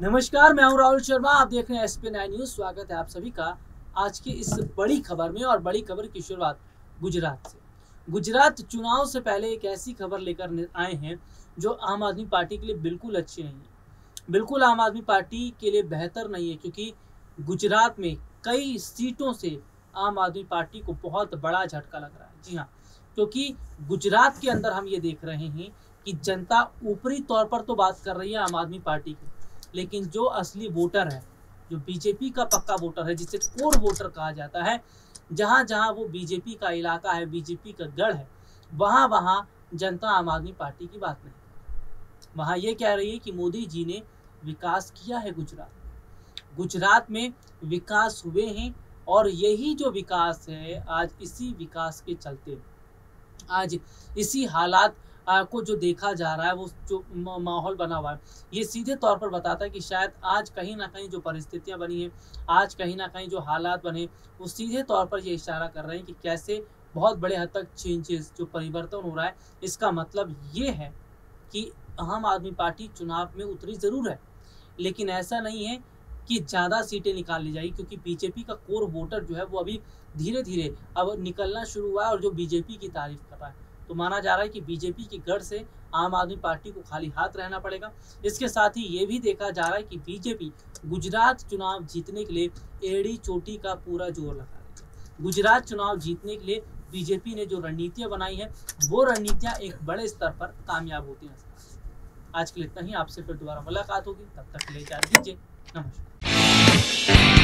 नमस्कार, मैं हूँ राहुल शर्मा, आप देख रहे हैं एसपी नाइन न्यूज़ स्वागत है आप सभी का आज की इस बड़ी खबर में और बड़ी खबर की शुरुआत गुजरात से। गुजरात चुनाव से पहले एक ऐसी खबर लेकर आए हैं जो आम आदमी पार्टी के लिए बिल्कुल अच्छी नहीं है। बिल्कुल आम आदमी पार्टी के लिए बेहतर नहीं है, क्योंकि गुजरात में कई सीटों से आम आदमी पार्टी को बहुत बड़ा झटका लग रहा है। जी हाँ क्योंकि गुजरात के अंदर हम ये देख रहे हैं कि जनता ऊपरी तौर पर तो बात कर रही है आम आदमी पार्टी की। लेकिन जो असली वोटर है, जो बीजेपी का पक्का वोटर है, जिसे कोर वोटर कहा जाता है, जहाँ जहाँ वो बीजेपी का इलाका है, बीजेपी का गढ़ है, वहाँ वहाँ जनता आम आदमी पार्टी की बात नहीं वहाँ ये कह रही है कि मोदी जी ने विकास किया है गुजरात गुजरात में विकास हुए हैं और यही जो विकास है, आज इसी विकास के चलते। आज इसी हालात को जो देखा जा रहा है, वो जो माहौल बना हुआ है। ये सीधे तौर पर बताता है कि शायद आज कहीं ना कहीं जो परिस्थितियाँ बनी हैं, आज कहीं ना कहीं जो हालात बने वो सीधे तौर पर ये इशारा कर रहे हैं कि कैसे बहुत बड़े हद तक चेंजेस जो परिवर्तन हो रहा है, इसका मतलब ये है कि आम आदमी पार्टी चुनाव में उतरी ज़रूर है। लेकिन ऐसा नहीं है कि ज़्यादा सीटें निकाल ली जाएगी, क्योंकि बीजेपी का कोर वोटर जो है, वो अभी धीरे धीरे अब निकलना शुरू हुआ है और जो बीजेपी की तारीफ़ कर रहा है। तो माना जा रहा है कि बीजेपी की गढ़ से आम आदमी पार्टी को खाली हाथ रहना पड़ेगा। इसके साथ ही ये भी देखा जा रहा है कि बीजेपी गुजरात चुनाव जीतने के लिए एड़ी चोटी का पूरा ज़ोर लगा रही है। गुजरात चुनाव जीतने के लिए बीजेपी ने जो रणनीतियाँ बनाई है, वो रणनीतियाँ एक बड़े स्तर पर कामयाब होती नज़र आज के लिए इतना ही। आपसे फिर दोबारा मुलाकात होगी। तब तक ले जा दीजिए। नमस्कार।